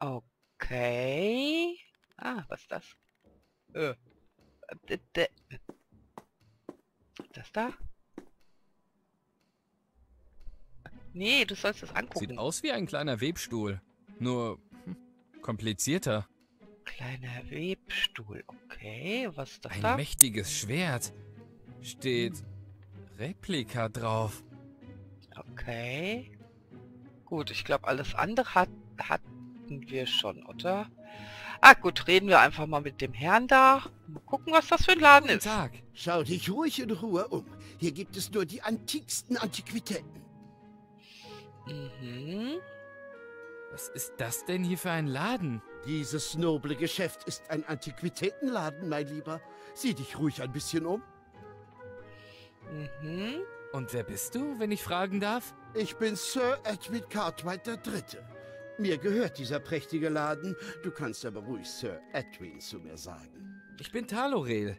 Okay. Ah, was ist das? Äh. äh, Das da? Nee, du sollst das angucken. Sieht aus wie ein kleiner Webstuhl. Nur komplizierter. Kleiner Webstuhl. Okay, was ist das Ein da? mächtiges Schwert. Steht Replika drauf. Okay. Gut, ich glaube, alles andere hat, hatten wir schon, oder? Ah, gut, reden wir einfach mal mit dem Herrn da. Mal gucken, was das für ein Laden Guten ist. Tag. Schau dich ruhig in Ruhe um. Hier gibt es nur die antiksten Antiquitäten. Mhm. Was ist das denn hier für ein Laden? Dieses noble Geschäft ist ein Antiquitätenladen, mein Lieber. Sieh dich ruhig ein bisschen um. Mhm. Und wer bist du, wenn ich fragen darf? Ich bin Sir Edwin Cartwright III. Mir gehört dieser prächtige Laden. Du kannst aber ruhig Sir Edwin zu mir sagen. Ich bin Talorel.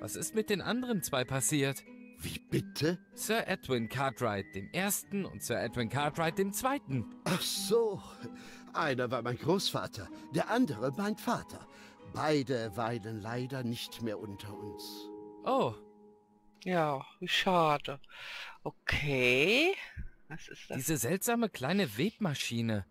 Was ist mit den anderen zwei passiert? Wie bitte? Sir Edwin Cartwright dem Ersten und Sir Edwin Cartwright dem Zweiten. Ach so. Einer war mein Großvater, der andere mein Vater. Beide weilen leider nicht mehr unter uns. Oh, Ja, wie schade. Okay. Was ist das? diese seltsame kleine Webmaschine.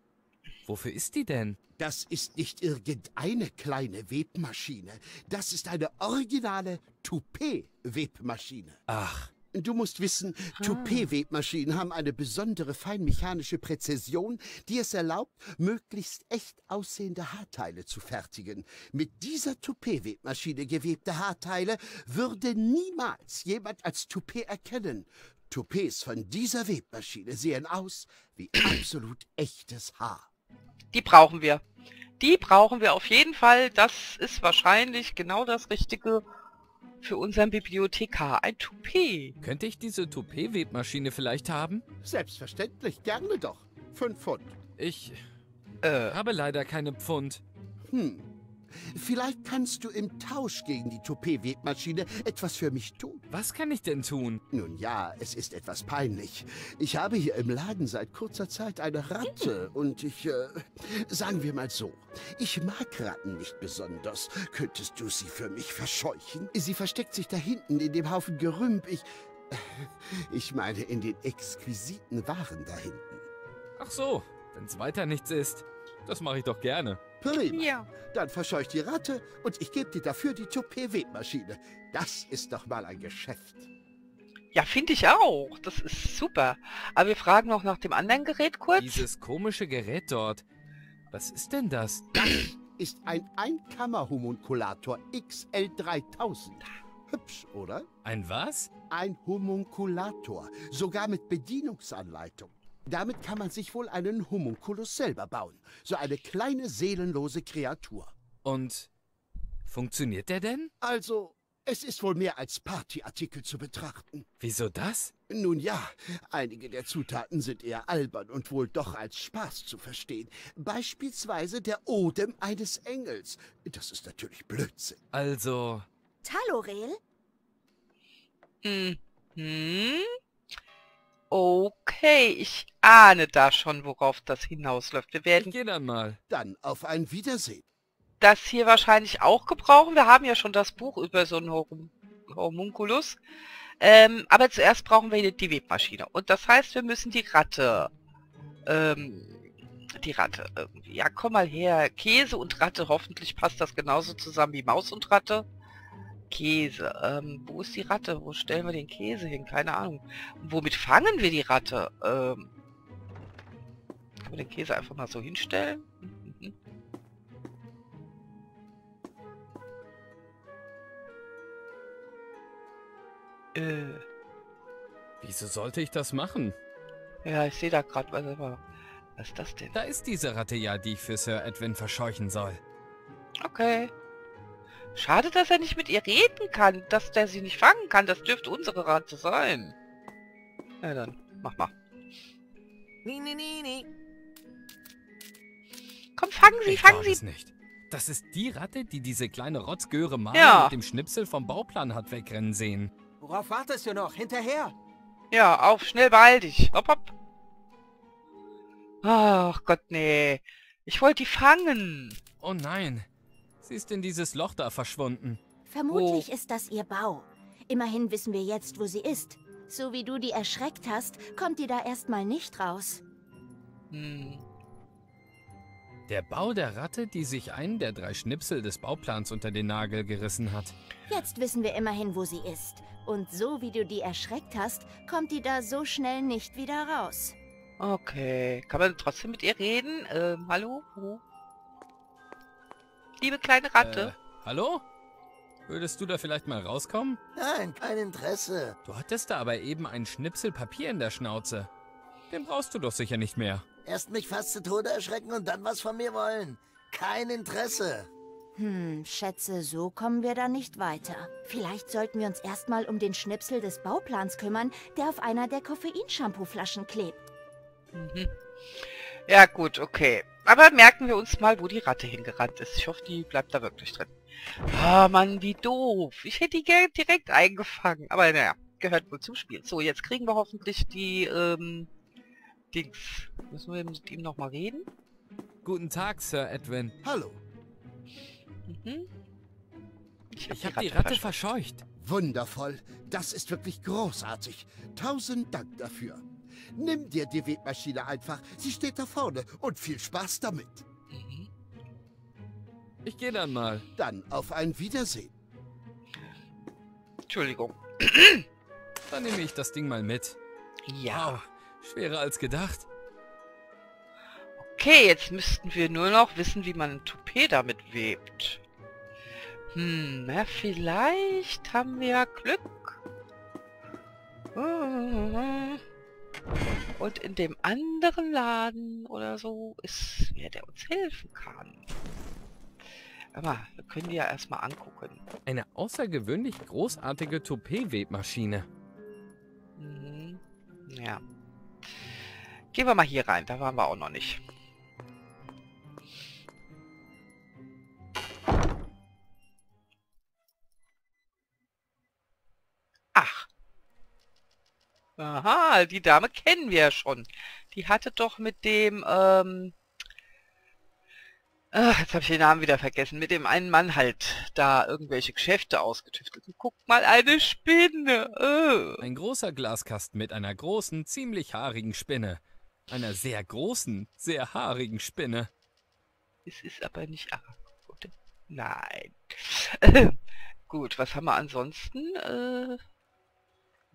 Wofür ist die denn? Das ist nicht irgendeine kleine Webmaschine. Das ist eine originale Toupet-Webmaschine. Ach, Du musst wissen, Toupet-Webmaschinen haben eine besondere feinmechanische Präzision, die es erlaubt, möglichst echt aussehende Haarteile zu fertigen. Mit dieser Toupet-Webmaschine gewebte Haarteile würde niemals jemand als Toupet erkennen. Toupets von dieser Webmaschine sehen aus wie absolut echtes Haar. Die brauchen wir. Die brauchen wir auf jeden Fall. Das ist wahrscheinlich genau das Richtige für unseren Bibliothekar. Ein Toupet. könnte ich diese Toupet-Webmaschine vielleicht haben? Selbstverständlich, gerne doch. Fünf Pfund. Ich Äh, habe leider keine Pfund. Hm. Vielleicht kannst du im Tausch gegen die Toupet-Webmaschine etwas für mich tun. Was kann ich denn tun? Nun ja, es ist etwas peinlich. Ich habe hier im Laden seit kurzer Zeit eine Ratte und ich, äh, sagen wir mal so, ich mag Ratten nicht besonders. Könntest du sie für mich verscheuchen? Sie versteckt sich da hinten in dem Haufen Gerümp. Ich, ich meine in den exquisiten Waren da hinten. Ach so, wenn's weiter nichts ist. Das mache ich doch gerne. Prima. ja. Dann verscheuch die Ratte und ich gebe dir dafür die Toupet-Webmaschine. Das ist doch mal ein Geschäft. Ja, finde ich auch. Das ist super. Aber wir fragen noch nach dem anderen Gerät kurz. Dieses komische Gerät dort. Was ist denn das? ist ein Einkammer-Homunkulator XL3000. Hübsch, oder? Ein was? Ein Homunkulator, sogar mit Bedienungsanleitung. Damit kann man sich wohl einen Homunculus selber bauen. So eine kleine seelenlose Kreatur. Und funktioniert der denn? Also, es ist wohl mehr als Partyartikel zu betrachten. Wieso das? Nun ja, einige der Zutaten sind eher albern und wohl doch als Spaß zu verstehen. Beispielsweise der Odem eines Engels. Das ist natürlich Blödsinn. Also, Talorel? Mhm. Okay, ich ahne da schon, worauf das hinausläuft. Wir ich werden dann mal. Dann auf ein Wiedersehen. das hier wahrscheinlich auch gebrauchen. Wir haben ja schon das Buch über so einen Horum Homunculus. Ähm, aber zuerst brauchen wir die Webmaschine. Und das heißt, wir müssen die Ratte... Ähm, die Ratte irgendwie. Ja, komm mal her. Käse und Ratte. Hoffentlich passt das genauso zusammen wie Maus und Ratte. Käse. Ähm, wo ist die Ratte? Wo stellen wir den Käse hin? Keine Ahnung. Womit fangen wir die Ratte? Ähm, kann man den Käse einfach mal so hinstellen? Mhm. Äh, Wieso sollte ich das machen? ja, ich sehe da gerade was, aber was ist das denn? Da ist diese Ratte ja, die ich für Sir Edwin verscheuchen soll. Okay. Schade, dass er nicht mit ihr reden kann, dass der sie nicht fangen kann. Das dürfte unsere Ratte sein. Na dann, mach mal. Nee, nee, nee, nee. Komm, fangen Sie, ich fangen Sie. es nicht. Das ist die Ratte, die diese kleine Rotzgöre Mara Ja. mit dem Schnipsel vom Bauplan hat wegrennen sehen. Worauf wartest du noch? Hinterher! Ja, auf, schnell, beeil dich. Hopp, hopp. Ach Gott, nee. Ich wollte die fangen. Oh nein. Sie ist in dieses Loch da verschwunden. Vermutlich ist das ihr Bau. Immerhin wissen wir jetzt, wo sie ist. So wie du die erschreckt hast, kommt die da erstmal nicht raus. Hm. Der Bau der Ratte, die sich einen der drei Schnipsel des Bauplans unter den Nagel gerissen hat. Jetzt wissen wir immerhin, wo sie ist. Und so wie du die erschreckt hast, kommt die da so schnell nicht wieder raus. Okay. Kann man trotzdem mit ihr reden? Ähm, hallo? Wo? Liebe kleine Ratte. Äh, hallo? Würdest du da vielleicht mal rauskommen? Nein, kein Interesse. Du hattest da aber eben einen Schnipsel Papier in der Schnauze. Den brauchst du doch sicher nicht mehr. Erst mich fast zu Tode erschrecken und dann was von mir wollen. Kein Interesse. Hm, schätze, so kommen wir da nicht weiter. Vielleicht sollten wir uns erstmal um den Schnipsel des Bauplans kümmern, der auf einer der Koffeinshampoo-Flaschen klebt. Mhm. Ja, gut, okay. Aber merken wir uns mal, wo die Ratte hingerannt ist. Ich hoffe, die bleibt da wirklich drin. Ah, Mann, wie doof. Ich hätte die gerne direkt eingefangen. Aber naja, gehört wohl zum Spiel. So, jetzt kriegen wir hoffentlich die, ähm, Dings. Müssen wir mit ihm nochmal reden? Guten Tag, Sir Edwin. Hallo. Mhm. Ich habe die Ratte verscheucht. verscheucht. Wundervoll. Das ist wirklich großartig. Tausend Dank dafür. Nimm dir die Webmaschine einfach. Sie steht da vorne. Und viel Spaß damit. Mhm. Ich gehe dann mal. Dann auf ein Wiedersehen. Entschuldigung. Dann nehme ich das Ding mal mit. Ja. Wow, schwerer als gedacht. Okay, jetzt müssten wir nur noch wissen, wie man ein Toupet damit webt. Hm, na vielleicht haben wir ja Glück. Und in dem anderen Laden oder so ist wer, der uns helfen kann. Aber wir können die ja erstmal angucken. Eine außergewöhnlich großartige Toupet-Webmaschine. Mhm. Ja. Gehen wir mal hier rein, da waren wir auch noch nicht. Aha, die Dame kennen wir ja schon. Die hatte doch mit dem, ähm... Ach, jetzt habe ich den Namen wieder vergessen. Mit dem einen Mann halt da irgendwelche Geschäfte ausgetüftelt. Und guck mal, eine Spinne. Äh. Ein großer Glaskasten mit einer großen, ziemlich haarigen Spinne. Einer sehr großen, sehr haarigen Spinne. Es ist aber nicht arg, oder? Nein. Gut, was haben wir ansonsten? Äh,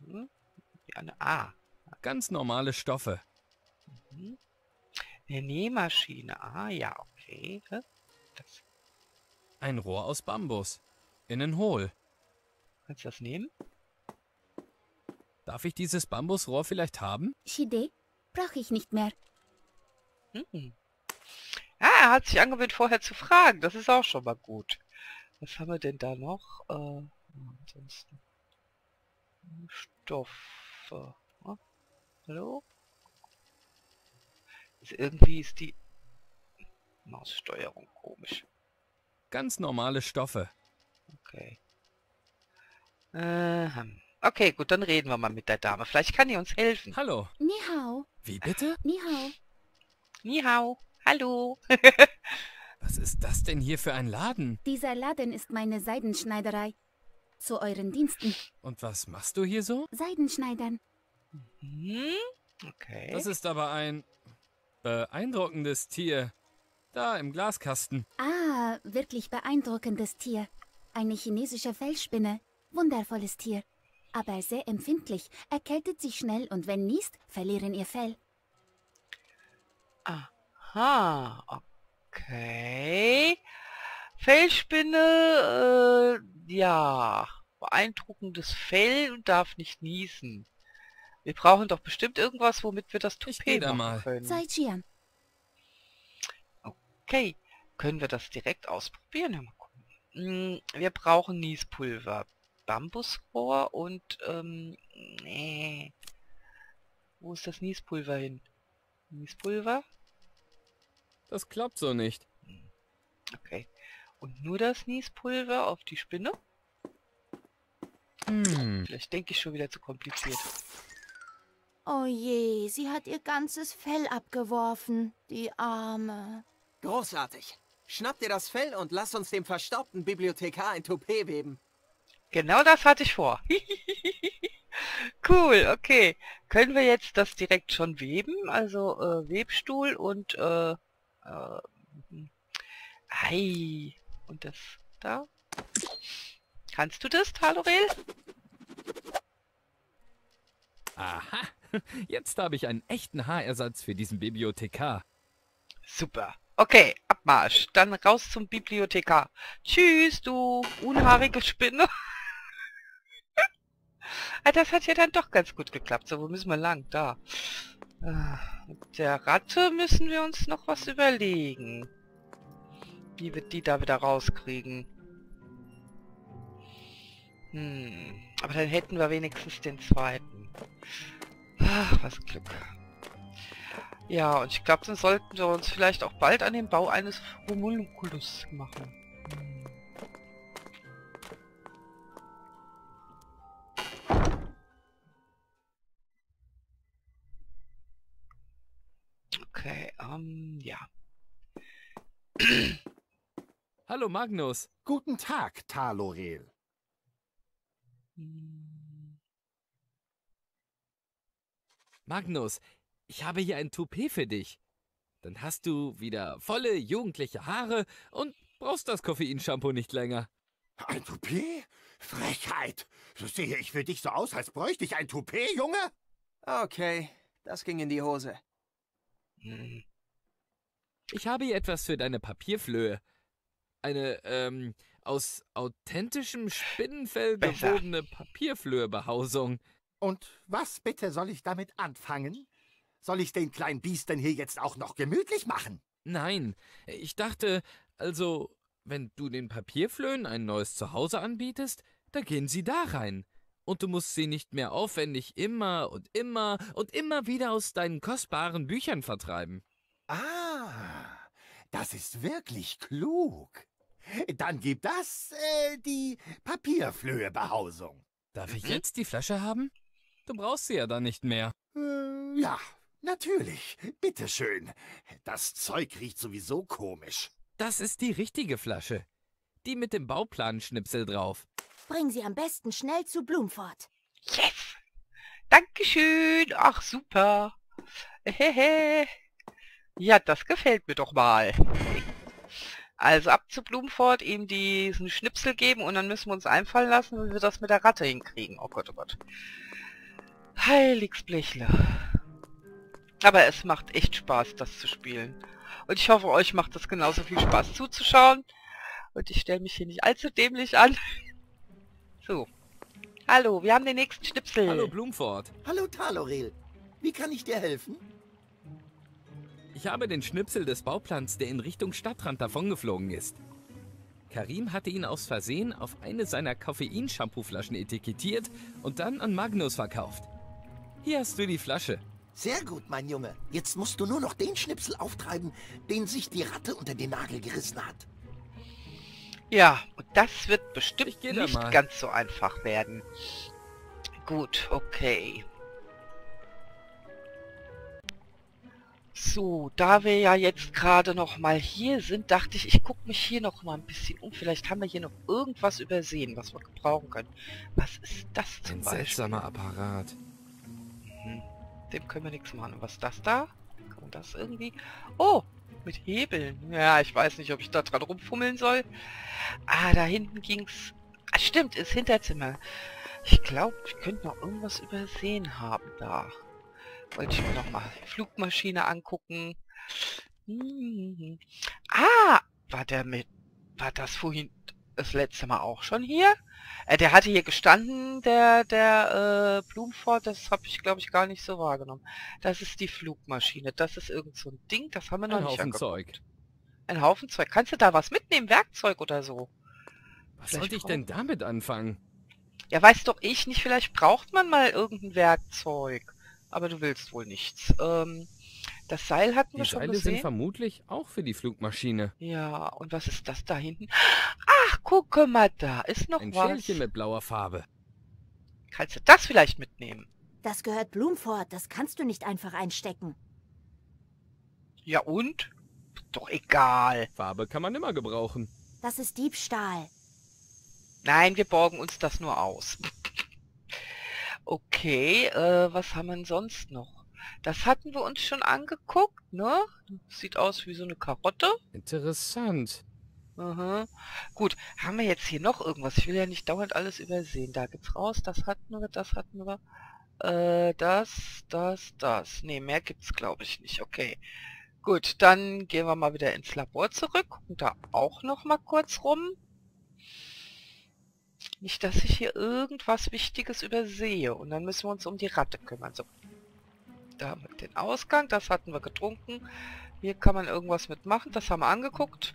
hm? Ja, eine A. Ganz normale Stoffe. Mhm. Eine Nähmaschine. Ah, ja, okay. Das, Ein Rohr aus Bambus. Innen hohl. kannst du das nehmen? Darf ich dieses Bambusrohr vielleicht haben? Shide, brauche ich nicht mehr. Hm. Ah, er hat sich angewöhnt, vorher zu fragen. Das ist auch schon mal gut. Was haben wir denn da noch? Äh, ansonsten. Stoffe. Ah, hallo? Ist, irgendwie ist die Maussteuerung komisch. Ganz normale Stoffe. Okay. Ähm, okay, gut, dann reden wir mal mit der Dame. Vielleicht kann die uns helfen. Hallo. Ni hao, Wie bitte? ni hao. Ni hao. Hallo. Was ist das denn hier für ein Laden? Dieser Laden ist meine Seidenschneiderei. Zu euren Diensten. Und was machst du hier so? Seidenschneidern. Hm? Okay. Das ist aber ein beeindruckendes Tier. Da im Glaskasten. Ah, wirklich beeindruckendes Tier. Eine chinesische Fellspinne. Wundervolles Tier. Aber sehr empfindlich, erkältet sich schnell und wenn niest, verlieren ihr Fell. Aha, okay. Fellspinne, äh, ja, beeindruckendes Fell und darf nicht niesen. Wir brauchen doch bestimmt irgendwas, womit wir das Toupet da machen mal. können. Okay, können wir das direkt ausprobieren? Ja, mal gucken. Hm, Wir brauchen Niespulver, Bambusrohr und, ähm, nee. Wo ist das Niespulver hin? Niespulver? Das klappt so nicht. Okay. Und nur das Niespulver auf die Spinne? Hm. Vielleicht denke ich schon wieder zu kompliziert. Oh je, sie hat ihr ganzes Fell abgeworfen, die Arme. Großartig. Schnapp dir das Fell und lass uns dem verstaubten Bibliothekar ein Toupet weben. Genau das hatte ich vor. cool, okay. Können wir jetzt das direkt schon weben? Also äh, Webstuhl und äh, äh, Ei. Und das da? Kannst du das, Talorel? Aha, jetzt habe ich einen echten Haarersatz für diesen Bibliothekar. Super. Okay, Abmarsch. Dann raus zum Bibliothekar. Tschüss, du unhaarige Spinne. das hat ja dann doch ganz gut geklappt. So, wo müssen wir lang? Da. Ah, Mit der Ratte müssen wir uns noch was überlegen. Wie wir die da wieder rauskriegen. Hm, aber dann hätten wir wenigstens den zweiten. Ach, was Glück. Ja, und ich glaube, dann sollten wir uns vielleicht auch bald an den Bau eines Homunculus machen. Okay, ähm, ja. Hallo Magnus. Guten Tag, Talorel. Magnus, ich habe hier ein Toupet für dich. Dann hast du wieder volle jugendliche Haare und brauchst das Koffeinshampoo nicht länger. Ein Toupet? Frechheit! So sehe ich für dich so aus, als bräuchte ich ein Toupet, Junge? Okay, das ging in die Hose. Hm. Ich habe hier etwas für deine Papierflöhe. Eine, ähm, aus authentischem Spinnenfell Besser. gewobene Papierflöhebehausung. Und was bitte soll ich damit anfangen? Soll ich den kleinen Biestern hier jetzt auch noch gemütlich machen? Nein, ich dachte, also, wenn du den Papierflöhen ein neues Zuhause anbietest, dann gehen sie da rein. Und du musst sie nicht mehr aufwendig immer und immer und immer wieder aus deinen kostbaren Büchern vertreiben. Ah, das ist wirklich klug. Dann gibt das äh, die Papierflöhebehausung. Darf ich jetzt die Flasche haben? Du brauchst sie ja dann nicht mehr. Äh, ja, natürlich. Bitteschön. Das Zeug riecht sowieso komisch. Das ist die richtige Flasche. Die mit dem Bauplanschnipsel drauf. Bring sie am besten schnell zu Blumfort. Yes! Dankeschön! Ach, super! Hehe. Ja, das gefällt mir doch mal. Also ab zu Blumenfort, ihm diesen Schnipsel geben und dann müssen wir uns einfallen lassen, wie wir das mit der Ratte hinkriegen. Oh Gott, oh Gott. Heiligsblechle. Aber es macht echt Spaß, das zu spielen. Und ich hoffe, euch macht das genauso viel Spaß zuzuschauen. Und ich stelle mich hier nicht allzu dämlich an. So. Hallo, wir haben den nächsten Schnipsel. Hallo Blumfort. Hallo Talorel. Wie kann ich dir helfen? Ich habe den Schnipsel des Bauplans, der in Richtung Stadtrand davongeflogen ist. Karim hatte ihn aus Versehen auf eine seiner Koffein-Shampoo-Flaschen etikettiert und dann an Magnus verkauft. Hier hast du die Flasche. Sehr gut, mein Junge. Jetzt musst du nur noch den Schnipsel auftreiben, den sich die Ratte unter den Nagel gerissen hat. Ja, und das wird bestimmt nicht ganz so einfach werden. Gut, okay. So, da wir ja jetzt gerade noch mal hier sind, dachte ich, ich gucke mich hier noch mal ein bisschen um. Vielleicht haben wir hier noch irgendwas übersehen, was wir gebrauchen können. Was ist das zum Ein Beispiel? seltsamer Apparat. Mhm. Dem können wir nichts machen. Und was ist das da? Kann man das irgendwie... Oh, mit Hebeln. Ja, ich weiß nicht, ob ich da dran rumfummeln soll. Ah, da hinten ging's... Ah, stimmt, ist Hinterzimmer. Ich glaube, ich könnte noch irgendwas übersehen haben da. Wollte ich mir noch mal Flugmaschine angucken. Hm. Ah, war der mit... War das vorhin das letzte Mal auch schon hier? Äh, der hatte hier gestanden, der, der äh, Blumfort, das habe ich glaube ich gar nicht so wahrgenommen. Das ist die Flugmaschine, das ist irgend so ein Ding, das haben wir noch Ein nicht Haufen angeguckt. Zeug. Ein Haufen Zeug. Kannst du da was mitnehmen, Werkzeug oder so? Was Vielleicht sollte ich denn damit anfangen? Ja, weiß doch ich nicht, vielleicht braucht man mal irgendein Werkzeug. Aber du willst wohl nichts. Ähm, das Seil hatten wir Die schon Seile sind vermutlich auch für die Flugmaschine. Ja, und was ist das da hinten? Ach, guck mal, da ist noch Ein was. Schälchen mit blauer Farbe. Kannst du das vielleicht mitnehmen? Das gehört Blumfort, das kannst du nicht einfach einstecken. Ja und? Doch egal. Farbe kann man immer gebrauchen. Das ist Diebstahl. Nein, wir borgen uns das nur aus. Okay, äh, was haben wir denn sonst noch? Das hatten wir uns schon angeguckt, ne? Sieht aus wie so eine Karotte. Interessant. Aha. Gut, haben wir jetzt hier noch irgendwas? Ich will ja nicht dauernd alles übersehen. Da geht's raus, das hatten wir, das hatten wir. Äh, das, das, das. Ne, mehr gibt's glaube ich nicht. Okay. Gut, dann gehen wir mal wieder ins Labor zurück. Gucken da auch noch mal kurz rum. Nicht, dass ich hier irgendwas Wichtiges übersehe. Und dann müssen wir uns um die Ratte kümmern. So. Da haben wir den Ausgang. Das hatten wir getrunken. Hier kann man irgendwas mitmachen. Das haben wir angeguckt.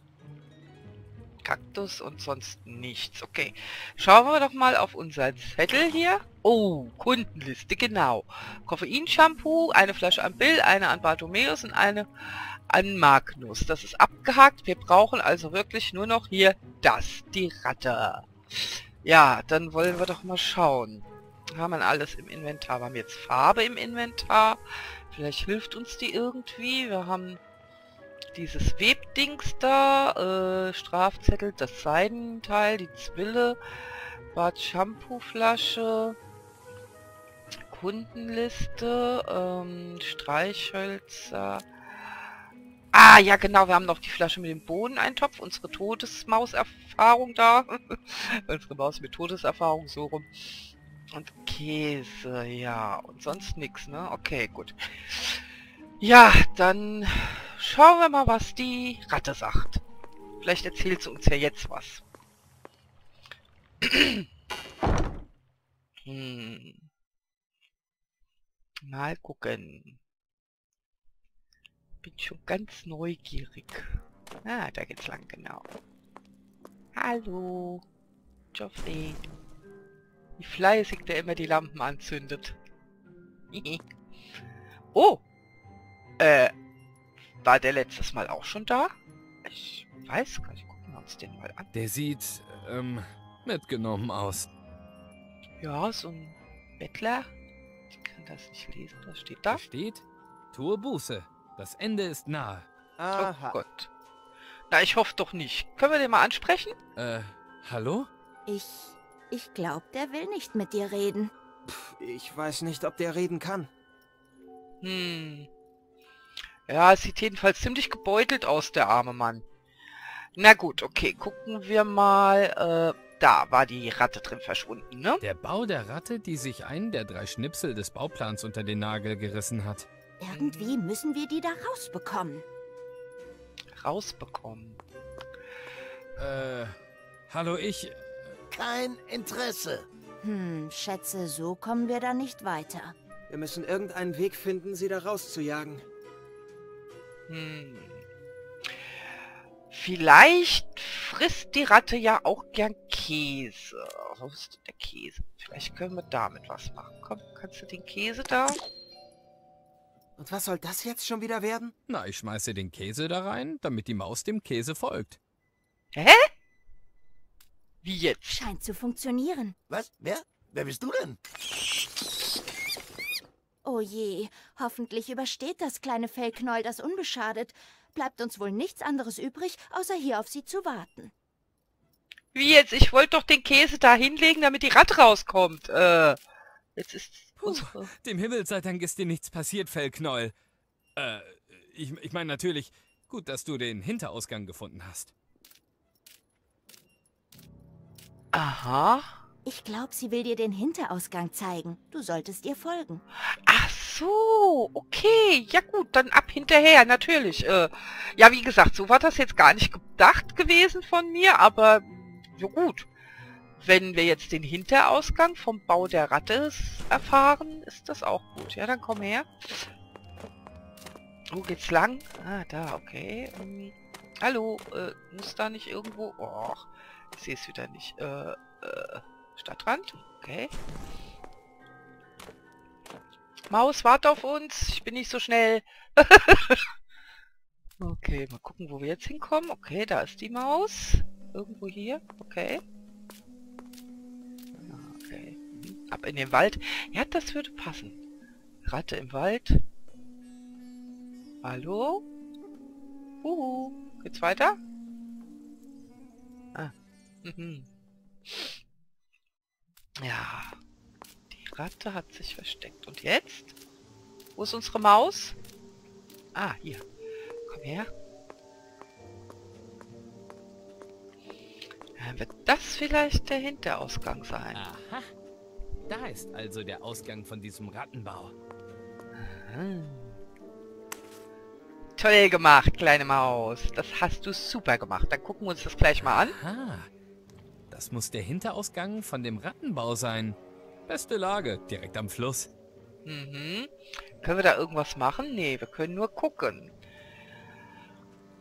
Kaktus und sonst nichts. Okay. Schauen wir doch mal auf unseren Zettel hier. Oh, Kundenliste, genau. Koffeinshampoo, eine Flasche an Bill, eine an Bartomeus und eine an Magnus. Das ist abgehakt. Wir brauchen also wirklich nur noch hier das, die Ratte. Ja, dann wollen wir doch mal schauen. Haben wir alles im Inventar? Wir haben jetzt Farbe im Inventar. Vielleicht hilft uns die irgendwie. Wir haben dieses Webdings da, äh, Strafzettel, das Seidenteil, die Zwille, Bad Shampoo-Flasche, Kundenliste, ähm, Streichhölzer. Ah, ja genau, wir haben noch die Flasche mit dem Bohneneintopf, unsere Todesmauserfahrung da. unsere Maus mit Todeserfahrung, so rum. Und Käse, ja. Und sonst nichts, ne? Okay, gut. Ja, dann schauen wir mal, was die Ratte sagt. Vielleicht erzählt sie uns ja jetzt was. hm. Mal gucken. Bin schon ganz neugierig. Ah, da geht's lang, genau. Hallo. Joffrey. Wie fleißig der immer die Lampen anzündet. oh! Äh, war der letztes Mal auch schon da? Ich weiß gar nicht. Gucken wir uns den mal an. Der sieht, ähm, mitgenommen aus. Ja, so ein Bettler. Ich kann das nicht lesen. Was steht Da da? steht, tue Buße. Das Ende ist nahe. Oh Gott. Na, ich hoffe doch nicht. Können wir den mal ansprechen? Äh, hallo? Ich... Ich glaube, der will nicht mit dir reden. Ich weiß nicht, ob der reden kann. Hm. Ja, es sieht jedenfalls ziemlich gebeutelt aus, der arme Mann. Na gut, okay, gucken wir mal. Äh, da war die Ratte drin verschwunden, ne? Der Bau der Ratte, die sich einen der drei Schnipsel des Bauplans unter den Nagel gerissen hat. Irgendwie müssen wir die da rausbekommen. Rausbekommen. Äh, hallo, ich... Kein Interesse. Hm, schätze, so kommen wir da nicht weiter. Wir müssen irgendeinen Weg finden, sie da rauszujagen. Hm. Vielleicht frisst die Ratte ja auch gern Käse. Wo ist denn der Käse? Vielleicht können wir damit was machen. Komm, kannst du den Käse da? Und was soll das jetzt schon wieder werden? Na, ich schmeiße den Käse da rein, damit die Maus dem Käse folgt. Hä? Wie jetzt? Scheint zu funktionieren. Was? Wer? Wer bist du denn? Oh je, hoffentlich übersteht das kleine Fellknäuel das unbeschadet. Bleibt uns wohl nichts anderes übrig, außer hier auf sie zu warten. Wie jetzt? Ich wollte doch den Käse da hinlegen, damit die Ratte rauskommt. Äh, jetzt ist Puh, dem Himmel sei Dank ist dir nichts passiert, Fellknäuel. Äh, ich, ich meine natürlich, gut, dass du den Hinterausgang gefunden hast. Aha. Ich glaube, sie will dir den Hinterausgang zeigen. Du solltest ihr folgen. Ach so, okay. Ja gut, dann ab hinterher, natürlich. Äh, ja, wie gesagt, so war das jetzt gar nicht gedacht gewesen von mir, aber so gut. Wenn wir jetzt den Hinterausgang vom Bau der Ratte erfahren, ist das auch gut. Ja, dann komm her. Wo geht's lang? Ah, da, okay. Hm. Hallo, äh, muss da nicht irgendwo... Oh, ich sehe es wieder nicht. Äh, äh, Stadtrand? Okay. Maus, warte auf uns. Ich bin nicht so schnell. okay, mal gucken, wo wir jetzt hinkommen. Okay, da ist die Maus. Irgendwo hier. Okay. Ab in den Wald. Ja, das würde passen. Ratte im Wald. Hallo? Uhu. Geht's weiter? Ah. Mhm. Ja. Die Ratte hat sich versteckt. Und jetzt? Wo ist unsere Maus? Ah, hier. Komm her. Ja, wird das vielleicht der Hinterausgang sein? Aha. Da ist also der Ausgang von diesem Rattenbau. Ah. Toll gemacht, kleine Maus. Das hast du super gemacht. Dann gucken wir uns das gleich mal an. Ah, das muss der Hinterausgang von dem Rattenbau sein. Beste Lage, direkt am Fluss. Mhm. Können wir da irgendwas machen? Nee, wir können nur gucken.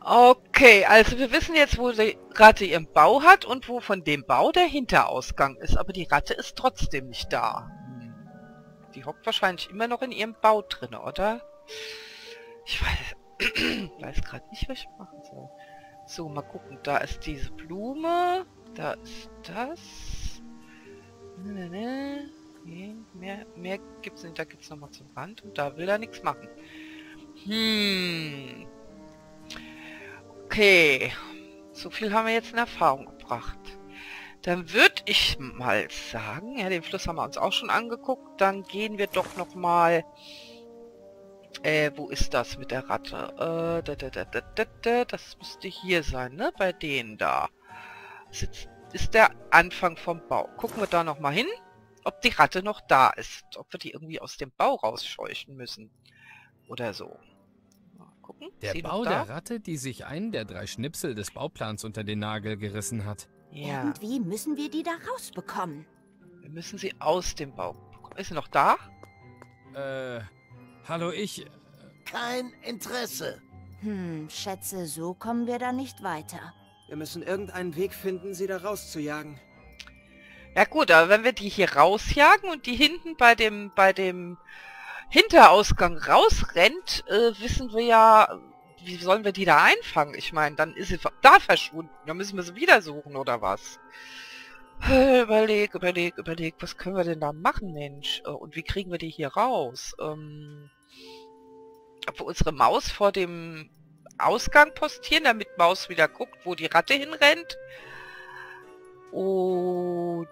Okay, also wir wissen jetzt, wo die Ratte ihren Bau hat und wo von dem Bau der Hinterausgang ist. Aber die Ratte ist trotzdem nicht da. Hm. Die hockt wahrscheinlich immer noch in ihrem Bau drin, oder? Ich weiß, weiß gerade nicht, was ich machen soll. So, mal gucken. Da ist diese Blume. Da ist das. Ne, ne, ne. Nee, mehr, mehr gibt's nicht. Da geht's nochmal zum Rand und da will er nichts machen. Hm. Okay. So viel haben wir jetzt in Erfahrung gebracht. Dann würde ich mal sagen, ja, den Fluss haben wir uns auch schon angeguckt, dann gehen wir doch nochmal... Äh, wo ist das mit der Ratte? Äh, da, da, da, da, da, da, das müsste hier sein, ne? Bei denen da. Das ist, ist der Anfang vom Bau. Gucken wir da nochmal hin ob die Ratte noch da ist. Ob wir die irgendwie aus dem Bau rausscheuchen müssen. Oder so. Gucken. Der Sie Bau der? Ratte, die sich einen der drei Schnipsel des Bauplans unter den Nagel gerissen hat. Ja, Irgendwie müssen wir die da rausbekommen. wir müssen sie aus dem Bau bekommen. Ist sie noch da? Äh, hallo ich... Kein Interesse. Hm, schätze, so kommen wir da nicht weiter. Wir müssen irgendeinen Weg finden, sie da rauszujagen. Ja gut, aber wenn wir die hier rausjagen und die hinten bei dem bei dem Hinterausgang rausrennt, äh, wissen wir ja, wie sollen wir die da einfangen? Ich meine, dann ist sie da verschwunden. Dann müssen wir sie wieder suchen oder was? Äh, Überleg, überleg, überleg, was können wir denn da machen, Mensch? Äh, Und wie kriegen wir die hier raus? Ähm, ob wir unsere Maus vor dem Ausgang postieren, damit Maus wieder guckt, wo die Ratte hinrennt? Oder